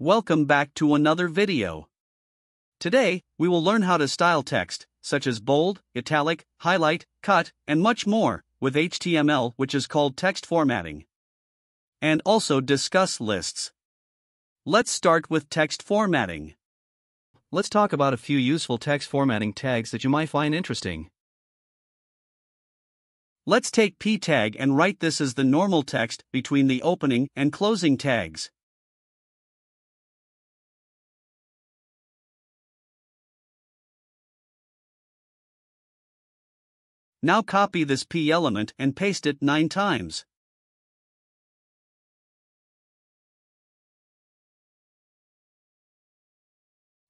Welcome back to another video. Today, we will learn how to style text, such as bold, italic, highlight, cut, and much more, with HTML, which is called text formatting. And also discuss lists. Let's start with text formatting. Let's talk about a few useful text formatting tags that you might find interesting. Let's take p tag and write this as the normal text between the opening and closing tags. Now copy this p element and paste it 9 times.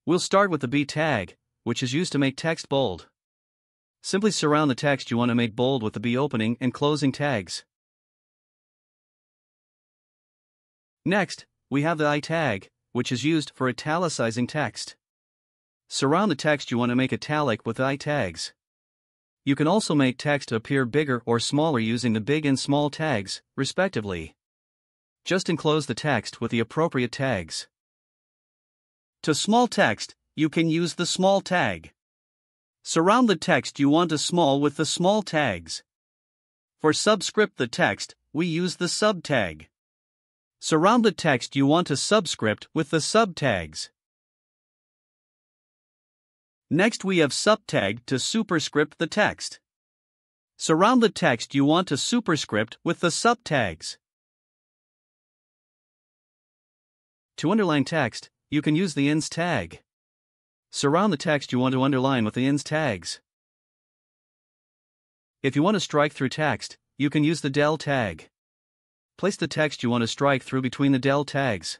We'll start with the B tag, which is used to make text bold. Simply surround the text you want to make bold with the B opening and closing tags. Next, we have the I tag, which is used for italicizing text. Surround the text you want to make italic with I tags. You can also make text appear bigger or smaller using the big and small tags, respectively. Just enclose the text with the appropriate tags. To small text, you can use the small tag. Surround the text you want to small with the small tags. For subscript the text, we use the sub tag. Surround the text you want to subscript with the sub tags. Next we have sup tag to superscript the text. Surround the text you want to superscript with the sup tags. To underline text, you can use the ins tag. Surround the text you want to underline with the ins tags. If you want to strike through text, you can use the del tag. Place the text you want to strike through between the del tags.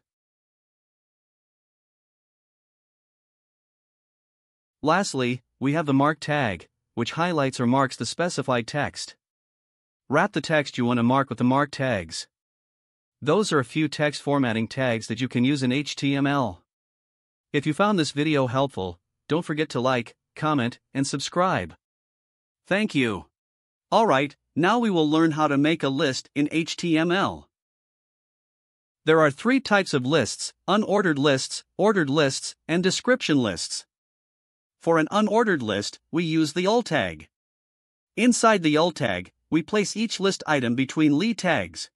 Lastly, we have the mark tag, which highlights or marks the specified text. Wrap the text you want to mark with the mark tags. Those are a few text formatting tags that you can use in HTML. If you found this video helpful, don't forget to like, comment, and subscribe. Thank you. Alright, now we will learn how to make a list in HTML. There are three types of lists unordered lists, ordered lists, and description lists. For an unordered list, we use the ul tag. Inside the ul tag, we place each list item between li tags.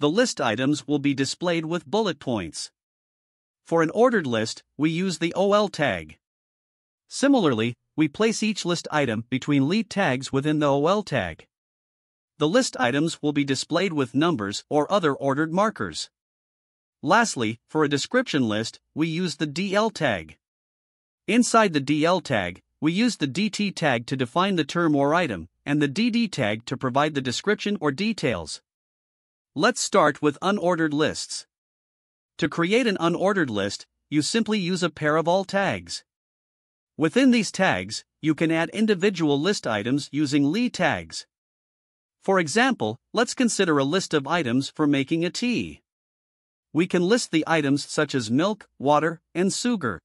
The list items will be displayed with bullet points. For an ordered list, we use the OL tag. Similarly, we place each list item between li tags within the OL tag. The list items will be displayed with numbers or other ordered markers. Lastly, for a description list, we use the DL tag. Inside the DL tag, we use the DT tag to define the term or item, and the DD tag to provide the description or details. Let's start with unordered lists. To create an unordered list, you simply use a pair of ul tags. Within these tags, you can add individual list items using li tags. For example, let's consider a list of items for making a tea. We can list the items such as milk, water, and sugar.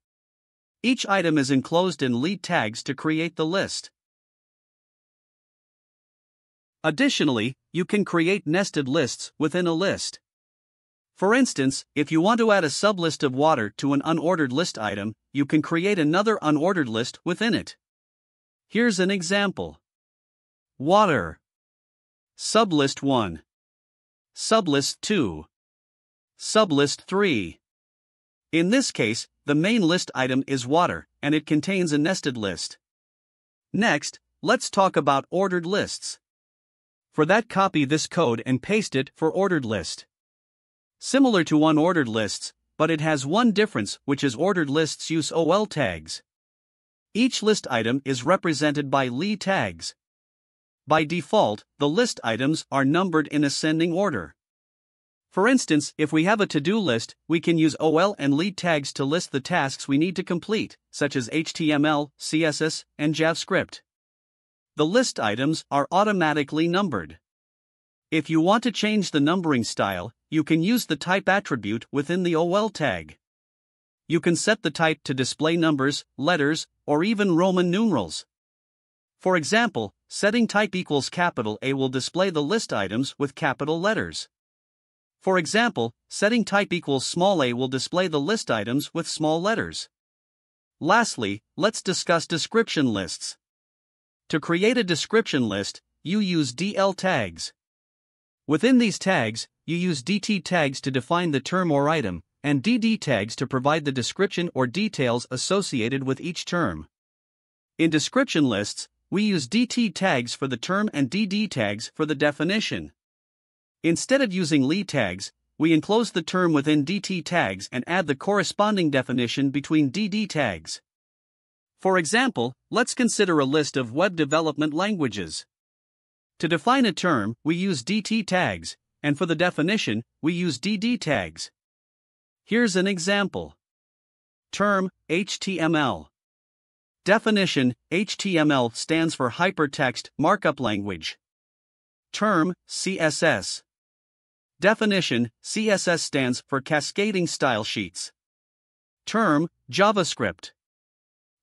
Each item is enclosed in li tags to create the list. Additionally, you can create nested lists within a list. For instance, if you want to add a sublist of water to an unordered list item, you can create another unordered list within it. Here's an example Water. Sublist 1. Sublist 2. Sublist 3. In this case, the main list item is water, and it contains a nested list. Next, let's talk about ordered lists. For that, copy this code and paste it for ordered list. Similar to unordered lists, but it has one difference, which is ordered lists use OL tags. Each list item is represented by li tags. By default, the list items are numbered in ascending order. For instance, if we have a to do list, we can use OL and li tags to list the tasks we need to complete, such as HTML, CSS, and JavaScript. The list items are automatically numbered. If you want to change the numbering style, you can use the type attribute within the OL tag. You can set the type to display numbers, letters, or even Roman numerals. For example, setting type equals capital A will display the list items with capital letters. For example, setting type equals small a will display the list items with small letters. Lastly, let's discuss description lists. To create a description list, you use DL tags. Within these tags, you use DT tags to define the term or item, and DD tags to provide the description or details associated with each term. In description lists, we use DT tags for the term and DD tags for the definition. Instead of using li tags, we enclose the term within DT tags and add the corresponding definition between DD tags. For example, let's consider a list of web development languages. To define a term, we use DT tags, and for the definition, we use DD tags. Here's an example. Term HTML. Definition HTML stands for Hypertext Markup Language. Term CSS. Definition CSS stands for Cascading Style Sheets. Term JavaScript.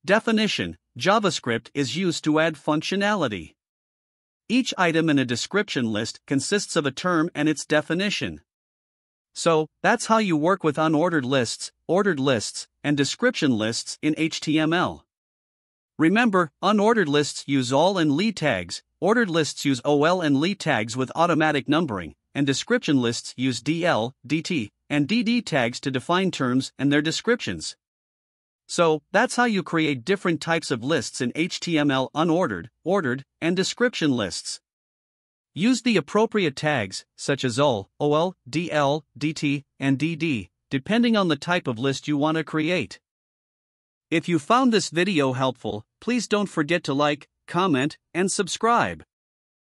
Definition JavaScript is used to add functionality. Each item in a description list consists of a term and its definition. So, that's how you work with unordered lists, ordered lists, and description lists in HTML. Remember, unordered lists use ul and li tags, ordered lists use OL and li tags with automatic numbering, and description lists use DL, DT, and DD tags to define terms and their descriptions. So, that's how you create different types of lists in HTML unordered, ordered, and description lists. Use the appropriate tags, such as OL, OL, DL, DT, and DD, depending on the type of list you want to create. If you found this video helpful, please don't forget to like, comment, and subscribe.